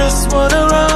just wanna run.